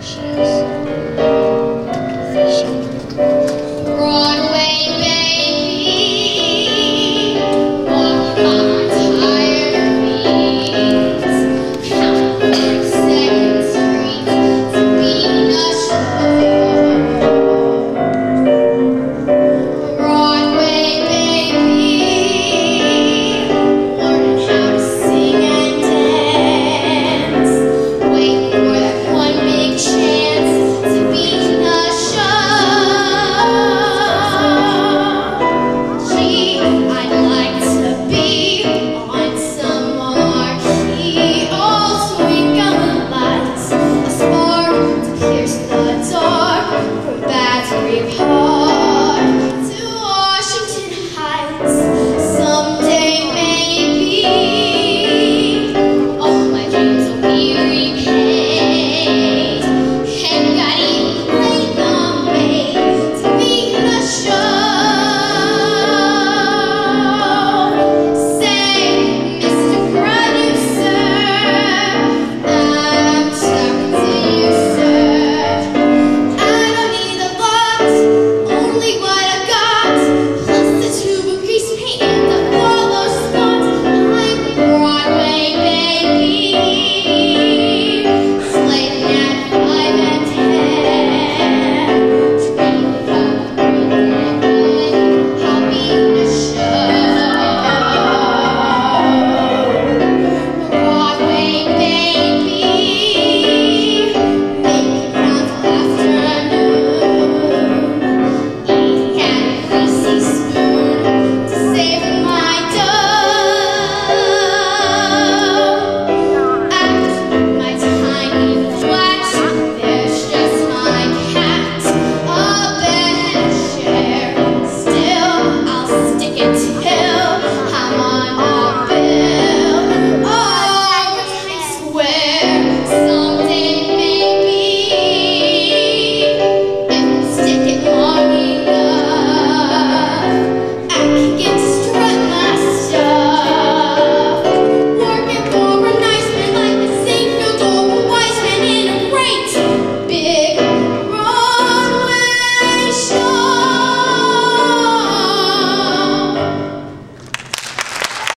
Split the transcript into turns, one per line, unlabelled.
She's